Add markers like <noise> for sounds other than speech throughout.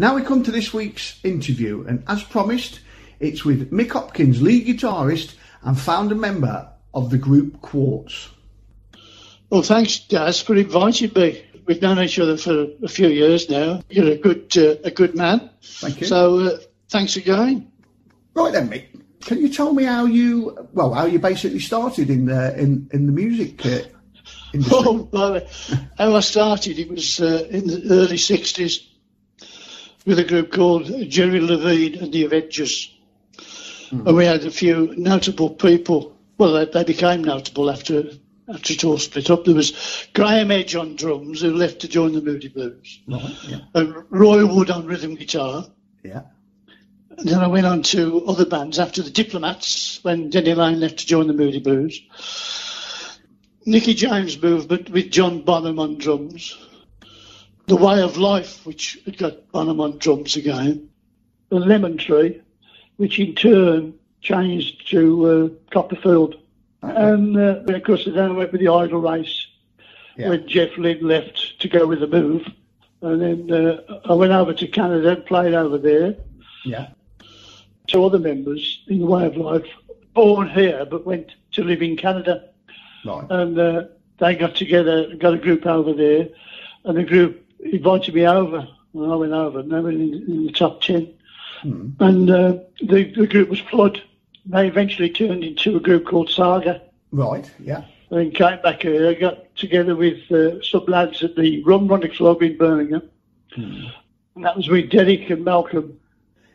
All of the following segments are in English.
Now we come to this week's interview, and as promised, it's with Mick Hopkins, lead guitarist and founder member of the group Quartz. Well, thanks, Daz, for inviting me. We've known each other for a few years now. You're a good, uh, a good man. Thank you. So, uh, thanks again. Right then, Mick, can you tell me how you, well, how you basically started in the in in the music uh, industry? Oh, well, how I started, it was uh, in the early 60s with a group called Jerry Levene and the Avengers. Hmm. And we had a few notable people. Well, they, they became notable after after it all split up. There was Graeme Edge on drums, who left to join the Moody Blues, Right. Yeah. and Roy Wood on rhythm guitar. Yeah. And then I went on to other bands after the Diplomats when Denny Laine left to join the Moody Blues. Nicky James movement with John Bonham on drums. The Way of Life, which had got Bonham on drums again. The Lemon Tree, which in turn changed to uh, Copperfield. And uh, of course, then I went with the Idle Race Yeah. when Jeff Lynne left to go with the move. And then uh, I went over to Canada and played over there Yeah. two other members in the way of life, born here but went to live in Canada, Right. and uh, they got together, got a group over there, and the group invited me over, and I went over, and they were in, in the top ten, Hmm. and uh, the, the group was Flood. They eventually turned into a group called Saga. Right. Yeah. And came back here, got together with uh, some lads at the Rum Runner Club in Birmingham. And that was with Derek and Malcolm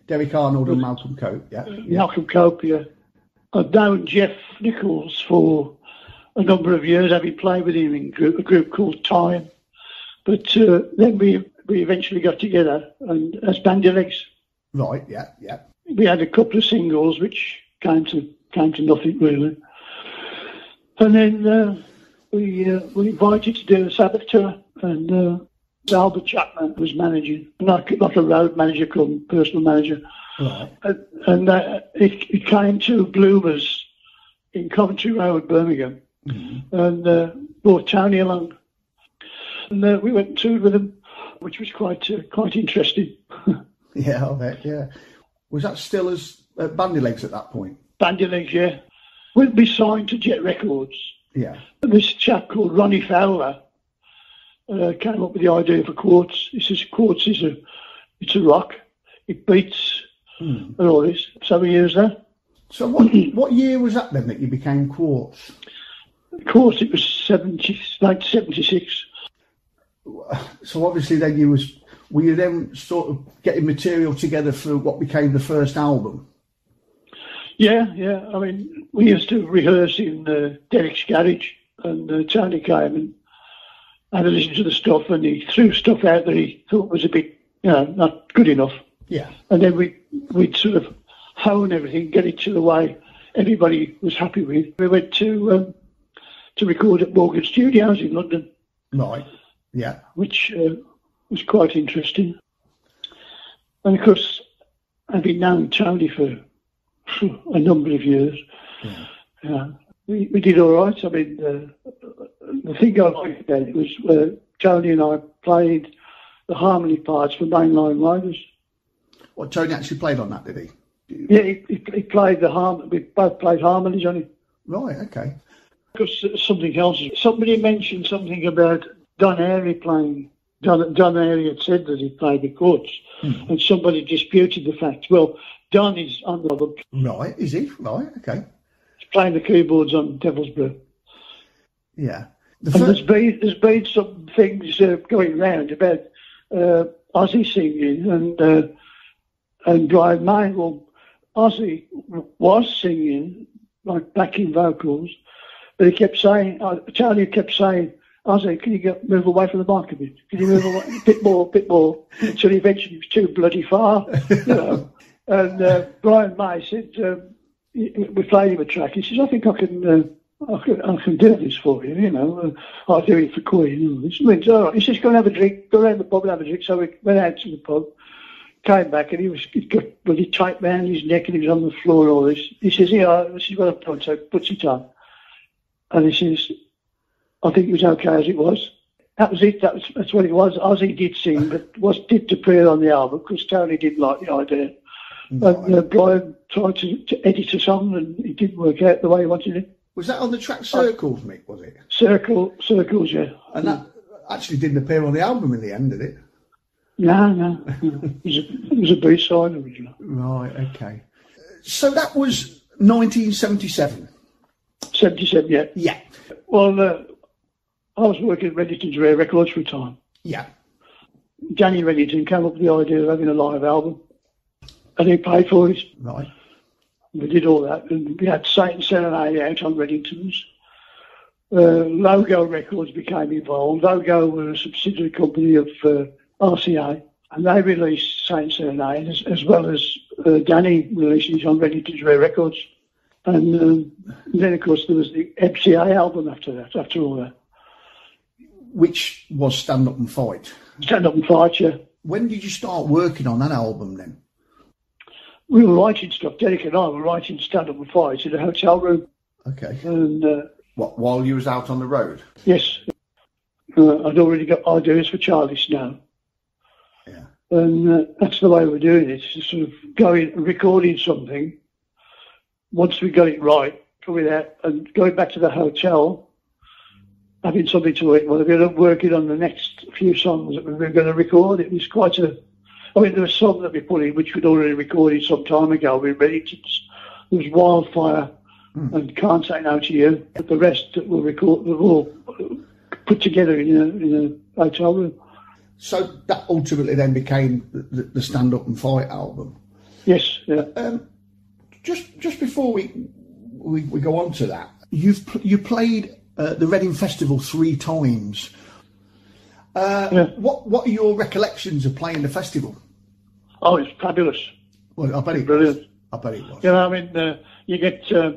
Derek Arnold and Malcolm Cope. Yeah. Malcolm yeah. I've known Geoff Nicholls for a number of years, having played with him in group, a group called Time. But uh, then we we eventually got together and as Bandy Legs. Right. Yeah. Yeah. We had a couple of singles which came to came to nothing really. And then uh, we uh, were invited to do a Sabbath tour and uh, Albert Chapman was managing, like, like a road manager come personal manager Right. and, and uh, it, it came to Bloomers in Coventry Road, Birmingham, and uh, brought Tony along, and uh, we went and toured with them, which was quite uh, quite interesting. <laughs> Yeah. I bet. Yeah. Was that still as uh, Bandy Legs at that point? Bandy Legs, yeah. We'd be signed to Jet Records. Yeah. And this chap called Ronnie Fowler uh, came up with the idea for Quartz. He says Quartz is a it's a rock, it beats and all this. So we used that. So what <clears throat> what year was that then that you became Quartz? Quartz. it was 70, like 76. So obviously then you was were you then sort of getting material together for what became the first album? Yeah, yeah. I mean, we used to rehearse in uh, Derek's garage, and uh, Tony came and had a listen to the stuff, and he threw stuff out that he thought was a bit, you know, not good enough. Yeah. And then we we'd sort of hone everything, get it to the way everybody was happy with. We went to um, to record at Morgan Studios in London, Right. Yeah. which uh, was quite interesting. And of course, I've having known Tony for phew, a number of years, yeah, we, we did all right. I mean, uh, the thing I liked about it was uh, Tony and I played the harmony parts for Mainline Riders. Well, Tony actually played on that, did he? Yeah, he, he, he played the harm. We both played harmonies on it. Right. Okay. Because something else. Somebody mentioned something about Don Airey playing. Don, Don Airey had said that he played the chords, and somebody disputed the fact. Well, Don is on the Right. Is he? Right. Okay. he's playing the keyboards on Devil's Brew. Yeah. The And there's been there's been some things uh, going round about uh, Ozzy singing and uh, and Brian May. Well, Ozzy was singing like backing vocals, but he kept saying, uh, Charlie kept saying, Ozzy, can you get move away from the mic a bit? Can you move away a bit more, a bit more? Until eventually it was too bloody far, you know. and uh, Brian May said, um, we played him a track. He says, I think I can. Uh, I can, I can do this for you, you know. Uh, I'll do it for Queen. All right. He says, go and have a drink. Go around the pub and have a drink. So we went out to the pub, came back, and he was he got bloody tight round his neck, and he was on the floor and all this. He says, yeah, this is what I've done. So puts it on, and he says, I think it was okay as it was. that was it. That was that's what it was. Ozzy did sing, but was did appear on the album because Tony didn't like the idea. And uh, Brian tried to, to edit a song, and it didn't work out the way he wanted it. Was that on the track Circles, Mick? Was it? Circle, circles, yeah. And that actually didn't appear on the album in the end, did it? No, no. it was a, it was a B-side original. Right. Okay. So that was 1977. 77, yeah. Yeah. Well, uh, I was working at Reddington Rare Records for a time. Yeah. Danny Reddington came up with the idea of having a live album, and he paid for it. Right. We did all that, and we had Satan's Serenade out on Reddington's. Uh, Logo Records became involved. Logo were a subsidiary company of uh, RCA, and they released Satan's Serenade as, as well as uh, Danny releasing on Reddington's Rare Records. And um, then, of course, there was the MCA album after that, after all that. Which was Stand Up and Fight. Stand Up and Fight, yeah. When did you start working on that album then? We were writing stuff, Derek and I were writing Stand Up and Fight in a hotel room. Okay. And uh, What, while you was out on the road? yes, uh, I'd already got ideas for Charlie Snow. Yeah. And uh, that's the way we're doing it. it, is sort of going, recording something. Once we got it right, coming out and going back to the hotel, having something to work. Well, we're going to working on the next few songs that we were going to record. It was quite a, I mean, there was some that we put in which we'd already recorded some time ago. We ready to, there was Wildfire and Can't Say No to You, but the rest that we'll record, we'll all put together in a, in a hotel room. So that ultimately then became the, the Stand Up and Fight album. Yes, yeah. Um, just just before we, we we go on to that, you've you played uh, the Reading Festival three times. Uh, Yeah. What what are your recollections of playing the festival? Oh, it's fabulous. Well, I bet it Brilliant. was. I bet it was. You know, I mean, uh, you get, uh,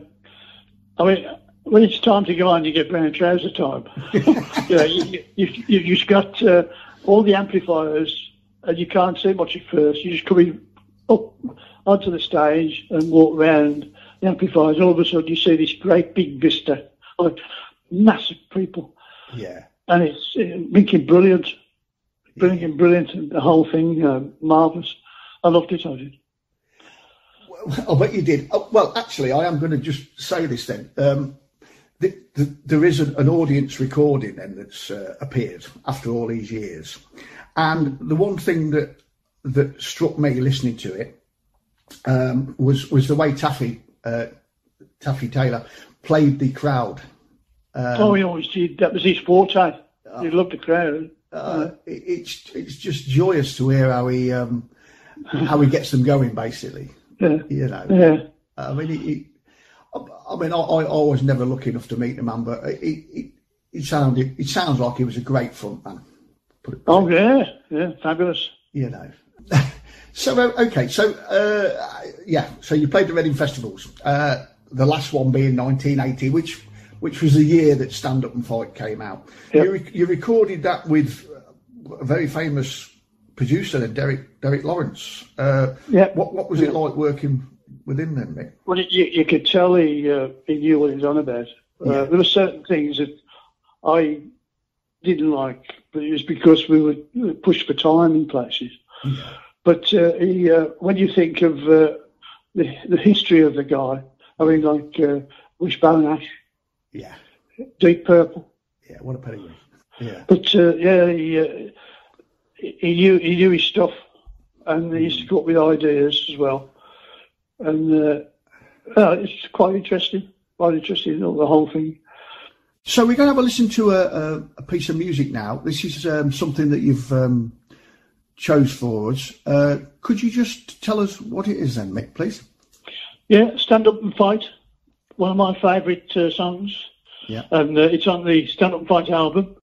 I mean, when it's time to go on, you get brown trouser time. <laughs> you know, you, you, you, you've got uh, all the amplifiers, and you can't see much at first. You just come in up onto the stage and walk around the amplifiers. All of a sudden, you see this great big vista of massive people, Yeah. and it's uh, making brilliant, brilliant, brilliant, and the whole thing uh, marvelous. I loved it. I did. I bet you did. Oh, well, actually, I am going to just say this then. Um, the, the, there is an, an audience recording then that's uh, appeared after all these years, and the one thing that that struck me listening to it um, was was the way Taffy uh, Taffy Taylor played the crowd. Oh, he always did. That was his forte. He loved the crowd. Uh, it, it's it's just joyous to hear how he um, how he gets them going, basically. Yeah. You know. Yeah. I mean, he, he, I mean, I, I was never lucky enough to meet the man, but it, it, it sounded, it sounds like he was a great front man. Put it, Oh yeah, yeah, fabulous. you know. <laughs> so uh, okay, so uh, yeah, so you played the Reading festivals. Uh, the last one being 1980, which which was the year that Stand Up and Fight came out. Yep. You, re- you recorded that with a very famous producer, Derek Derek Lawrence. Uh, Yep. What what was it like working with him then, Mick? Well, you, you could tell he uh, he knew what he was on about. Uh, Yeah. There were certain things that I didn't like, but it was because we were pushed for time in places. But uh, he, uh, when you think of uh, the the history of the guy, I mean, like uh, Wishbone Ash, Yeah, Deep Purple. yeah. What a pedigree. Yeah. But uh, yeah, he, uh, he knew he knew his stuff, and he used to come up with ideas as well. And uh, it's quite interesting, quite interesting the whole thing. So we're going to have a listen to a, a, a piece of music now. This is um, something that you've um, chose for us. Uh, could you just tell us what it is then, Mick, please? Yeah, stand up and fight, one of my favourite uh, songs, Yeah. and uh, it's on the Stand Up and Fight album.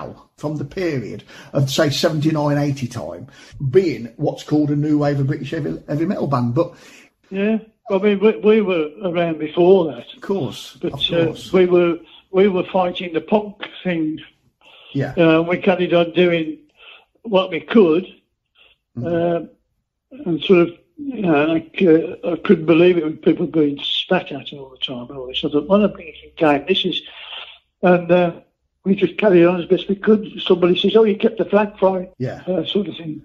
Now from the period of say 79, 80 time, being what's called a new wave of British heavy, heavy metal band. But yeah, I mean, we, we were around before that. Of course, but of course. Uh, we were we were fighting the punk thing. Yeah, uh, we carried on doing what we could, mm-hmm. uh, and sort of you know, like, uh, I couldn't believe it when people were being spat at all the time. All this. I thought, what a blinking game this is. And uh, we just carried on as best we could. Somebody says, oh, you kept the flag flying. Yeah. Uh, sort of thing.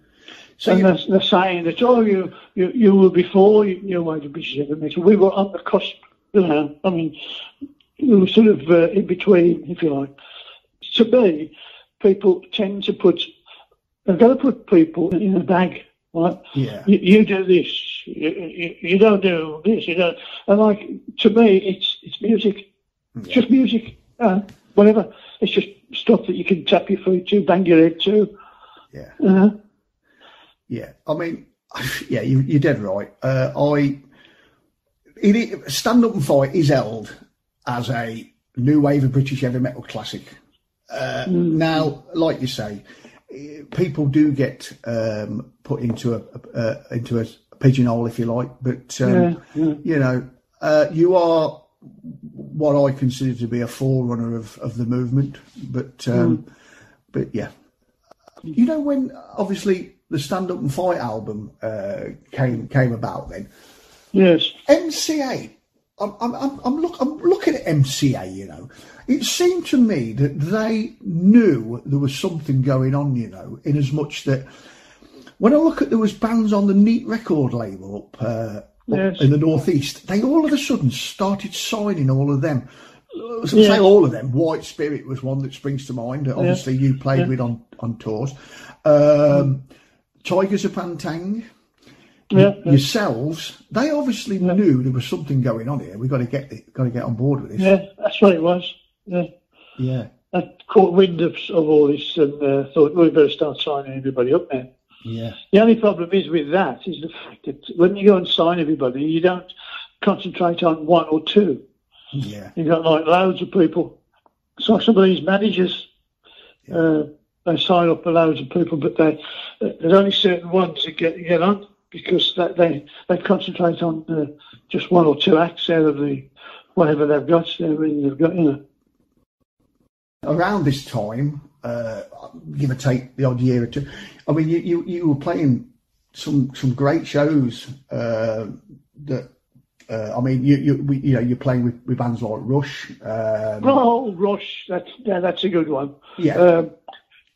So and they're, they're, saying that, oh, you, you, you were before, you, you were the British Ever We were on the cusp, you know. I mean, we were sort of uh, in between, if you like. To me, people tend to put, they've got to put people in a bag Right? Yeah. You, you do this. You, you, you, don't do this. You don't. And like to me, it's it's music. It's just music. Uh, whatever. It's just stuff that you can tap your foot to, bang your head to. Yeah. Uh, yeah. I mean, <laughs> yeah, you, you're dead right. Uh, I it, stand up and fight is held as a new wave of British heavy metal classic. Uh, mm. Now, like you say, people do get um, put into a, a, into a pigeonhole, if you like. But um, yeah, yeah. you know, uh, you are what I consider to be a forerunner of, of the movement. But um, mm. but yeah, you know, when obviously the Stand Up and Fight album uh, came came about, then yes, MCA. I'm, I'm, I'm, look, I'm looking at MCA, you know. It seemed to me that they knew there was something going on, you know, in as much that when I look at there was bands on the Neat record label up, uh, yes. in the northeast, they all of a sudden started signing all of them. So yeah. say all of them. White Spirit was one that springs to mind. Obviously, yeah. you played yeah. with on on tours. Um, Tygers of Pan Tang, yeah, yourselves. They obviously knew there was something going on here. We've got to get got to get on board with this. Yeah, that's what it was. Yeah, yeah. I caught wind of, of all this and uh, thought well, we better start signing everybody up now. Yeah. The only problem is with that is the fact that when you go and sign everybody, you don't concentrate on one or two. Yeah. You've got like loads of people. So some of these managers, yeah. uh, they sign up for loads of people, but they, there's only certain ones that get get on because that, they they concentrate on uh, just one or two acts out of the whatever they've got. They've got, you know. Around this time, uh, give or take the odd year or two. I mean, you, you, you were playing some some great shows uh, that. Uh, I mean, you you you know you're playing with, with bands like Rush. Um, oh, Rush, that's yeah, that's a good one. Yeah. Um,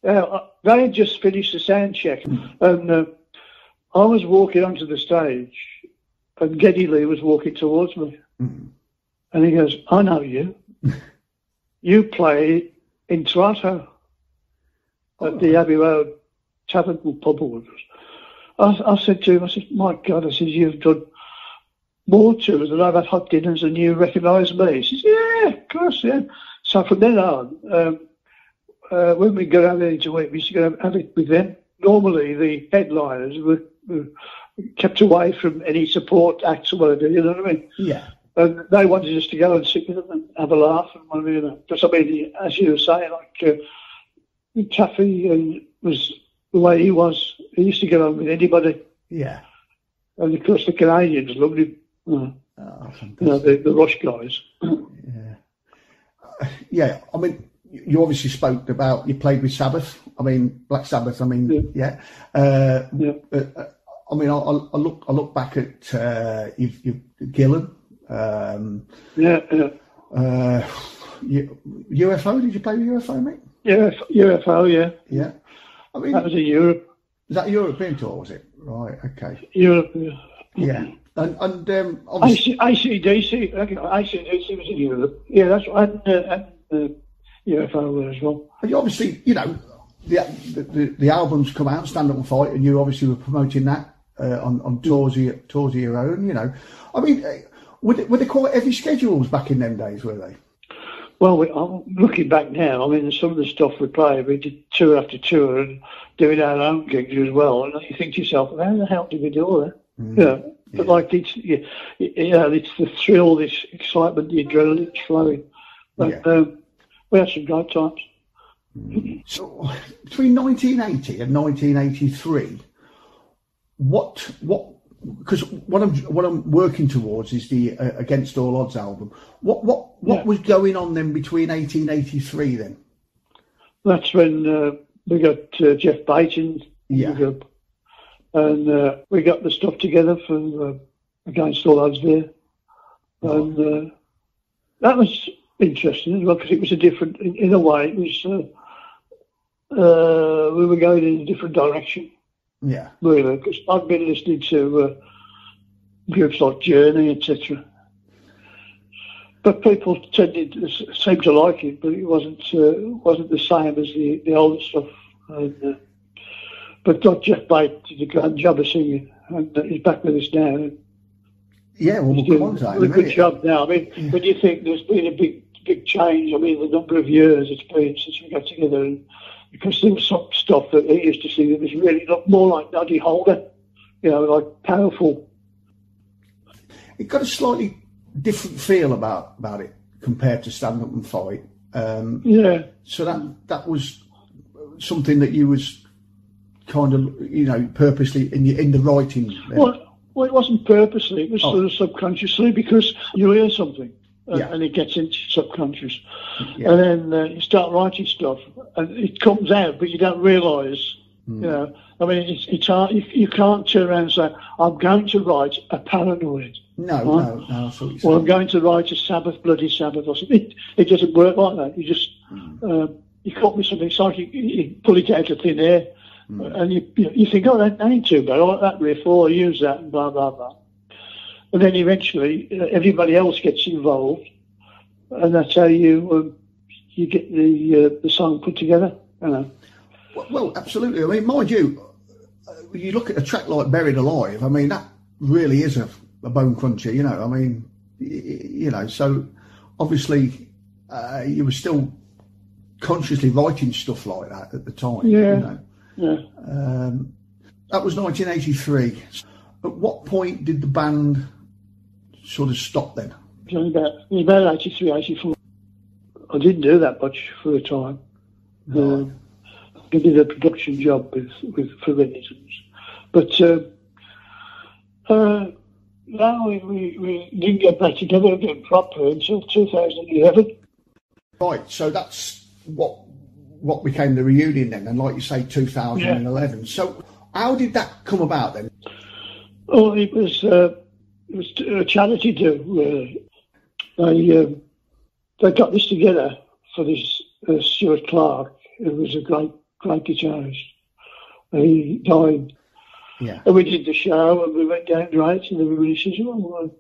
uh, they had just finished the sound check, mm. and uh, I was walking onto the stage, and Geddy Lee was walking towards me, mm. and he goes, "I know you. <laughs> you play in Toronto." at the Abbey Road Tavern pub or I, I said to him, I said, my God, I said, you've done more tours than I've had hot dinners and you recognise me. He says, yeah, of course, yeah. So from then on, um, uh, when we go out there to eat, we used to go have it with them. Normally, the headliners were, were, kept away from any support acts or whatever, you know what I mean? Yeah. And they wanted us to go and sit with them and have a laugh and whatever, you know. Because, I mean, as you were saying, like, uh, Taffy and was the way he was. He used to get on with anybody. Yeah. And of course the Canadians loved him. oh, you know, the, the Rush guys. yeah. Yeah, I mean, you obviously spoke about you played with Sabbath. I mean, Black Sabbath. I mean, yeah. yeah. Uh, yeah. Uh, I mean, I, I, look, I look back at uh, you've, you've Gillan. Um, yeah, yeah. Uh, UFO? Did you play with UFO, mate? Yeah, UFO, yeah. Yeah. I mean, that was a Europe. Is that a European tour, was it? Right, okay. Europe, yeah. And, and um, obviously... AC/DC, AC/DC was in Europe. Yeah, that's right. And, uh, and uh, UFO as well. But obviously, you know, the, the, the albums come out, Stand Up and Fight, and you obviously were promoting that uh, on, on tours, of, tours of your own, you know. I mean, uh, would, it, would they call it heavy schedules back in them days, were they? Well, we, looking back now. I mean, some of the stuff we played, we did tour after tour and doing our own gigs as well. And you think to yourself, how the hell did we do all that? Mm. Yeah, but yeah. like it's yeah, you know, it's the thrill, this excitement, the adrenaline flowing. But yeah. um, we had some great times. So between 1980 and 1983, what what because what I'm what I'm working towards is the uh, Against All Odds album. What what what Yeah. was going on then between 1883 then? That's when uh, we got uh, Jeff Baton Yeah. group, and uh, we got the stuff together for uh, Against All Odds there, and uh, that was interesting as well because it was a different. In, in a way, it was. Uh, uh, we were going in a different direction, Yeah, really, because I've been listening to uh, groups like Journey, etc. But people tended to s- seem to like it, but it wasn't uh, wasn't the same as the, the older stuff. And, uh, but got Geoff Bate did a great job of singing, and uh, he's back with us now. yeah. Well, He's doing come on to that a good minute. job now. I mean, when you think there's been a big big change, I mean, the number of years it's been since we got together, and because there was some stuff that he used to see that was really looked more like Noddy Holder, you know, like powerful. It got a slightly different feel about about it compared to Stand Up and Fight. Um, Yeah, so that that was something that you was kind of you know purposely in your in the writing. Well, well, it wasn't purposely. It was Oh. sort of subconsciously because you hear something uh, Yeah. and it gets into your subconscious. Yeah. And then uh, you start writing stuff and it comes out, but you don't realise. Hmm. You know, I mean, it's, it's hard. You, you can't turn around and say, I'm going to write a paranoid. no, Huh? no, no. What you I'm going to write a Sabbath, bloody Sabbath or something. It, it doesn't work like that. You just, um, you up with something, like you, you pull it out of thin air. And you, you you think, oh, that ain't too bad. I like that riff, or I use that, and blah, blah, blah. And then eventually, uh, everybody else gets involved. And that's how you um, you get the uh, the song put together. You know. Well, well, absolutely. I mean, mind you, uh, you look at a track like "Buried Alive." I mean, that really is a, a bone cruncher. You know, I mean, you know, so obviously uh, you were still consciously writing stuff like that at the time. Yeah. You know? Yeah. Um, that was 1983. At what point did the band sort of stop then? It about, it was about 83, 84. I didn't do that much for a time. Um, I did a production job with, with for Renaissance. But uh, uh, no, we, we, we didn't get back together again proper until 2011. Right, so that's what what became the reunion then, and like you say, 2011. So how did that come about then? Oh, it was uh, it was a charity do. Uh, they um, they got this together for this uh, Stuart Clark, who was a great great guitarist. He died, Yeah, and we did the show, and we went down rates, and everybody says, "Oh,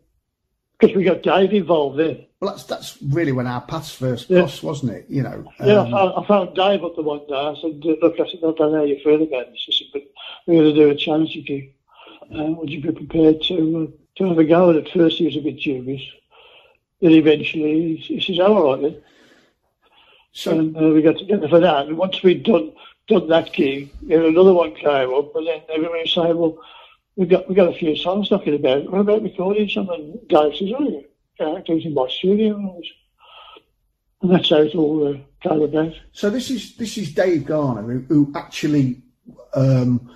because we got Dave involved then." well, that's that's really when our paths first Yeah. crossed, wasn't it? You know. Yeah, um, I, found, I found Dave up the one day. I said, "Look, I said, I don't know how you feel about this." I said, "But we're going to do a charity gig. Uh, would you be prepared to to have a go?" And at first, he was a bit dubious. Then eventually, he, says, "Oh, "All right then." so And uh, we got together for that. And once we'd done done that gig, then another one came up, and then everybody was saying, "Well, we got we got a few songs knocking about. What about recording some?" And Dave says, "Oh, yeah, it in my studio." And that's how it all uh, came about. so this is this is Dave Garner who, who actually. Um,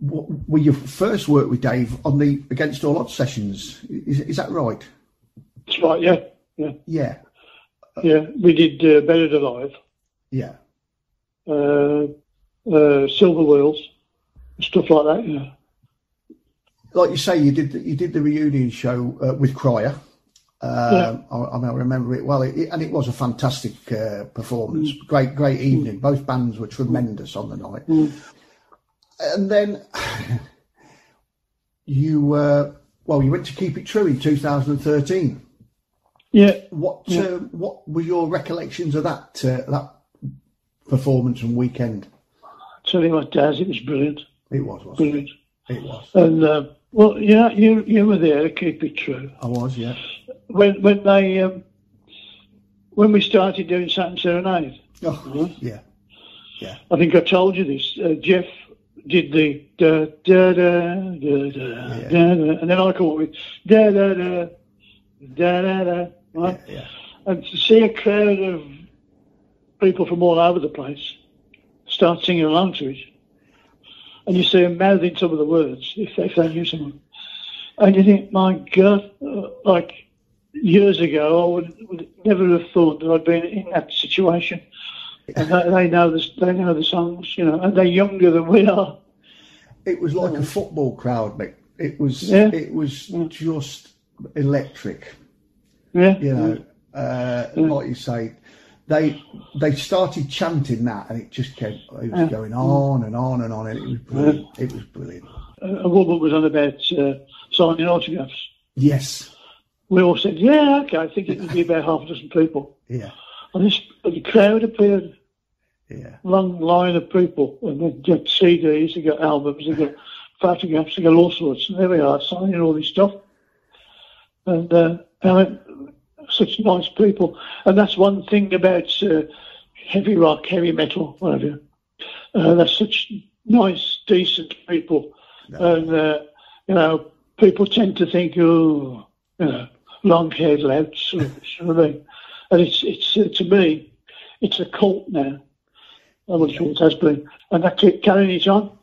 were you first worked with Dave on the Against All Odds sessions? Is, is that right? That's right, yeah, yeah, Yeah, yeah. We did uh, Buried Alive, yeah. uh, uh, Silver Wheels, stuff like that, yeah. like you say, you did the, you did the reunion show uh, with Cryer. Um, I, I mean, I remember it well, it, and it was a fantastic uh, performance. Great, great evening. Both bands were tremendous on the night. And then you, uh, well, you went to Keep It True in 2013. Yeah, What uh, what were your recollections of that uh, that performance and weekend? tell you what, Daz, it was brilliant, It was, wasn't brilliant. it? It was. And, uh, well, yeah, you you were there to keep it true. I was, yeah. When when they, um, when we started doing Satan's Serenade, Oh, yeah. I think I told you this, uh, Jeff did the da da da da da Yeah. da da, and then I come up with da da da da da da, right? Yeah, yeah. and to see a crowd of people from all over the place start singing along to it. And you see them mouthing some of the words if they, if they knew someone. And you think, my God, like years ago, I would, would never have thought that I'd been in that situation. And they, they know the they know the songs, you know, and they're younger than we are. It was like a football crowd, Mick. It was Yeah. it was just electric. Yeah, You know, uh, like you say, they they started chanting that, and it just kept it was going on and on and on, and it was brilliant. It was brilliant. a, a woman was on about uh, signing autographs. Yes, We all said, yeah, okay, I think it would be about half a dozen people. yeah, And this the crowd appeared, yeah, long line of people, and they've got CDs, they've got albums, they've got photographs, they've got all sorts. And there we are, signing all this stuff. And uh, I such nice people. And that's one thing about uh, heavy rock, heavy metal, whatever. Uh, they're such nice, decent people. And, uh, you know, people tend to think, oh, you know, long-haired louts, sort of, sort of thing. And it's, it's uh, to me, it's a cult now. I'm not sure it has been. And that keep carrying it on.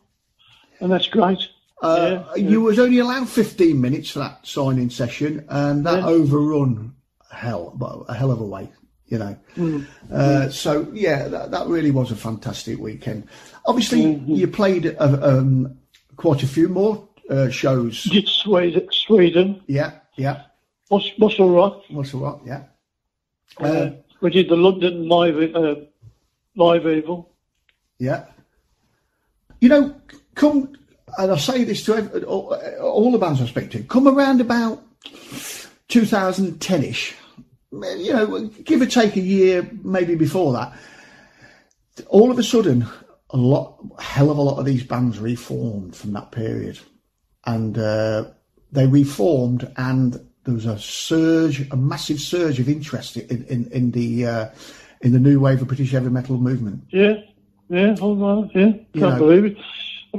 And that's great. Uh, Yeah, You was only allowed 15 minutes for that signing session, and that Yeah. overrun hell, a hell of a way, you know. Mm. Uh, so yeah, that, that really was a fantastic weekend. Obviously, Mm-hmm. you played uh, um, quite a few more uh, shows. Did Sweden, Sweden Yeah, yeah, Mus- Muskelrock. what's all right? Yeah, Uh, we did the London Live, uh, Live Evil. yeah. You know, come and I say this to ev- all, all the bands I speak to. Come around about 2010ish. You know, give or take a year, maybe before that. All of a sudden, a lot, hell of a lot of these bands reformed from that period, and uh, they reformed, and there was a surge, a massive surge of interest in in, in the uh, in the new wave of British heavy metal movement. Yeah, yeah, hold on, yeah. Can't know- believe it.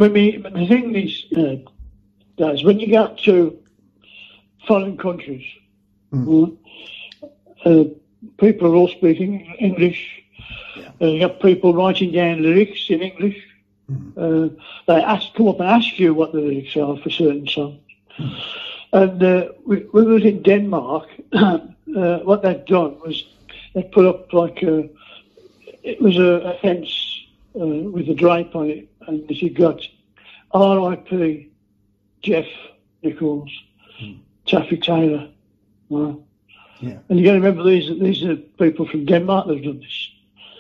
I mean, the thing is, uh, guys, when you get to foreign countries, mm, uh, people are all speaking English. Uh, you got people writing down lyrics in English. Uh, they ask, come up and ask you what the lyrics are for certain songs. And uh, we, when we was in Denmark, <clears throat> uh, what they'd done was they'd put up like a, it was a, a fence uh, with a drape on it, and you got R.I.P. Geoff Nicholls, Taffy Taylor. Well, Yeah, and you got to remember these these are people from Denmark that've done this.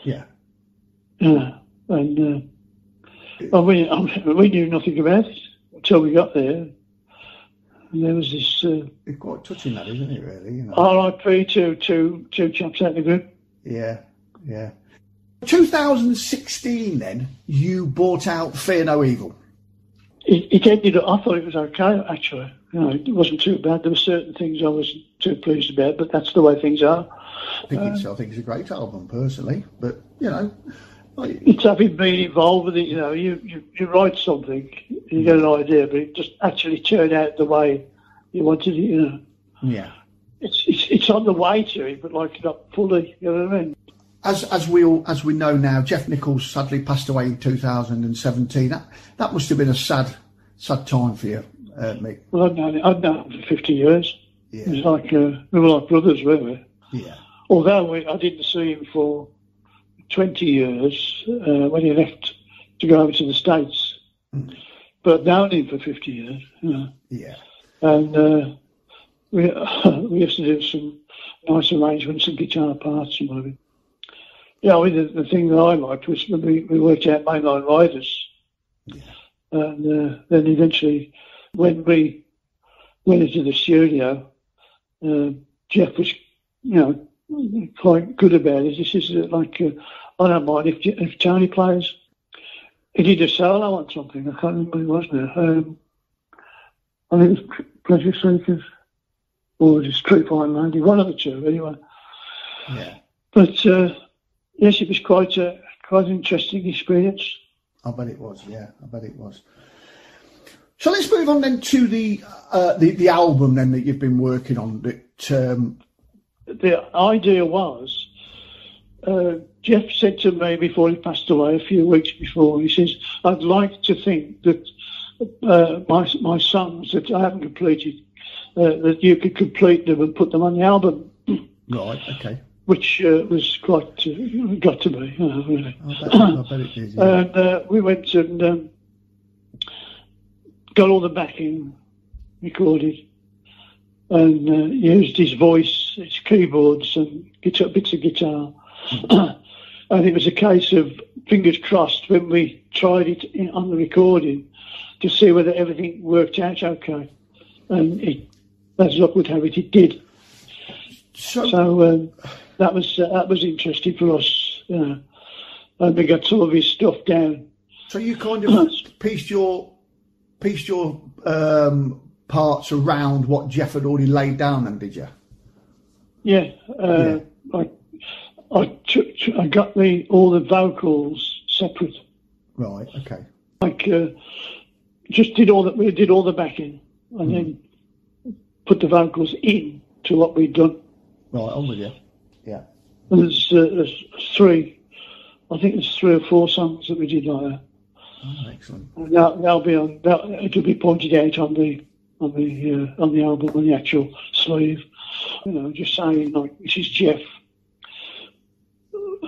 yeah, Yeah, and uh, and we we knew nothing about it until we got there. And there was this uh, it's quite touching, that isn't it? Really, you know. R.I.P. to two two chaps out the group. Yeah, yeah. 2016, then you bought out Fear No Evil. It, it ended up, I thought it was okay, actually. You know, it wasn't too bad. There were certain things I wasn't too pleased about, but that's the way things are. I think it's I think it's a great album personally, but you know, It's having been involved with it, you know, you, you, you write something, you get an idea, but it just actually turned out the way you wanted it, you know. yeah. It's, it's, it's on the way to it, but like not fully, you know what I mean? As as we all as we know now, Geoff Nicholls sadly passed away in 2017. That that must have been a sad sad time for you, uh, Mick. Well, I've known, I've known him for 50 years. Yeah. It was like, uh, we were like brothers, weren't we? Yeah, although we, I didn't see him for 20 years uh, when he left to go over to the States, but I've known him for 50 years. You know. yeah, And uh, we, <coughs> we used to do some nice arrangements and guitar parts and whatever. Yeah, I mean, the, the thing that I liked was when we, we worked out Mainline Riders. And uh, then eventually, when we went into the studio, uh, Geoff was, you know, quite good about it. this says, uh, like, uh, I don't mind if, if Tony plays. He did a solo on something. I can't remember what it was now. Um, I think it was Pleasure Seekers or just Street Fighter Lady, one of the two anyway. yeah. But uh, yes, it was quite a quite an interesting experience. I bet it was. Yeah, I bet it was. So let's move on then to the uh, the the album then that you've been working on. That um, The idea was uh, Geoff said to me before he passed away a few weeks before, he says, I'd like to think that uh, my, my songs that I haven't completed, uh, that you could complete them and put them on the album. <clears throat> Right, okay. Which uh, was quite, uh, got to me, really. I bet, I bet it is, yeah. <coughs> And uh, we went and um, got all the backing recorded and uh, used his voice, his keyboards, and guitar, bits of guitar. <clears throat> and it was a case of fingers crossed when we tried it in, on the recording to see whether everything worked out okay. And it, as luck would have it, it did. so, So um, that was uh, that was interesting for us. Uh, and we got some of his stuff down. so you kind of <clears throat> pieced your pieced your um, parts around what Jeff had already laid down, then, did you? Yeah, uh, I, I, took, I got the all the vocals separate. Right, okay. Like, uh, just did all that. We did all the backing, and then put the vocals in to what we'd done. Right, I'm with you. Yeah. And there's, uh, there's three, I think there's three or four songs that we did like that. Oh, excellent. And that'll be on. That, it'll be pointed out on the on the uh, on the album on the actual sleeve. You know, just saying like this is Geoff.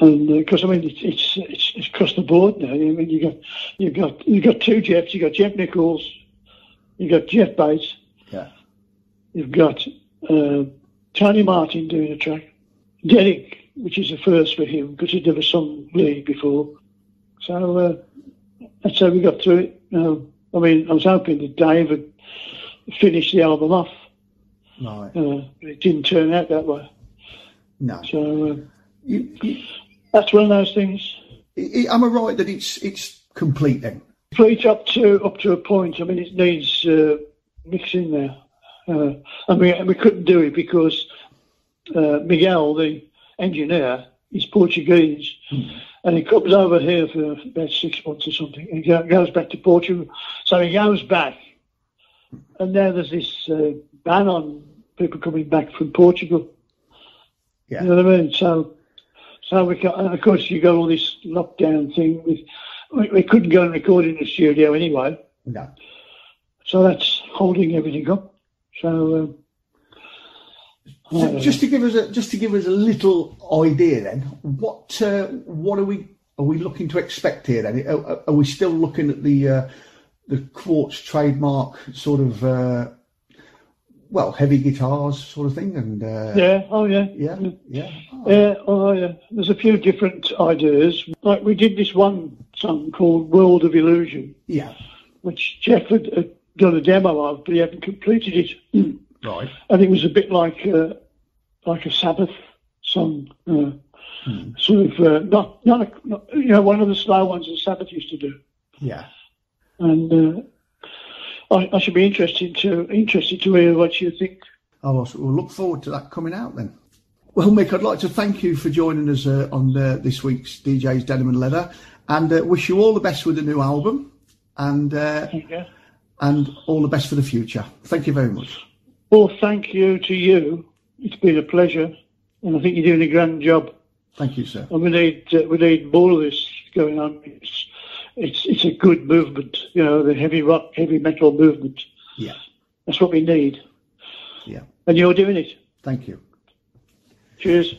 And because I mean it's, it's it's it's across the board now. I mean you got you got you got two Geoffs. You got Geoff Nicholls. You got Geoff Bates. Yeah. You've got uh, Tony Martin doing a track. Derek, which is a first for him because he'd never sung lead before. So uh, that's how we got through it. Um, I mean, I was hoping that would finish the album off, Right. uh, but it didn't turn out that way. No. So uh, You, you, that's one of those things. Am I right that it's it's complete then? Complete up to up to a point. I mean, it needs uh, mixing there, uh, and we and we couldn't do it because uh, Miguel, the engineer, is Portuguese, and he comes over here for about six months or something, and he goes back to Portugal. So he goes back, and now there's this uh, ban on people coming back from Portugal. Yeah. You know what I mean? So, so we got, and of course you got all this lockdown thing. With, we, we couldn't go and record in the studio anyway, No. so that's holding everything up. So, um, So just to give us a just to give us a little idea, then, what uh, what are we are we looking to expect here? Then, are, are we still looking at the uh, the Quartz trademark sort of uh, well heavy guitars sort of thing? And uh, yeah, oh yeah, yeah, yeah, Yeah, oh yeah. There's a few different ideas. Like we did this one song called World of Illusion, yeah, which Geoff had, had done a demo of, but he hadn't completed it. <clears throat> right, and it was a bit like uh, like a Sabbath song, uh, sort of uh, not not, a, not you know one of the slow ones that Sabbath used to do. yeah. And uh, I, I should be interested to interested to hear what you think. Oh, well, so we'll look forward to that coming out then. Well, Mick, I'd like to thank you for joining us uh, on uh, this week's DJ's Denim and Leather, and uh, wish you all the best with the new album, and uh, and all the best for the future. Thank you very much. Well, thank you to you. It's been a pleasure, and I think you're doing a grand job. Thank you, sir. And we need uh, we need more of this going on. It's it's it's a good movement, you know, the heavy rock, heavy metal movement. Yeah, That's what we need, yeah. and you're doing it. Thank you. Cheers.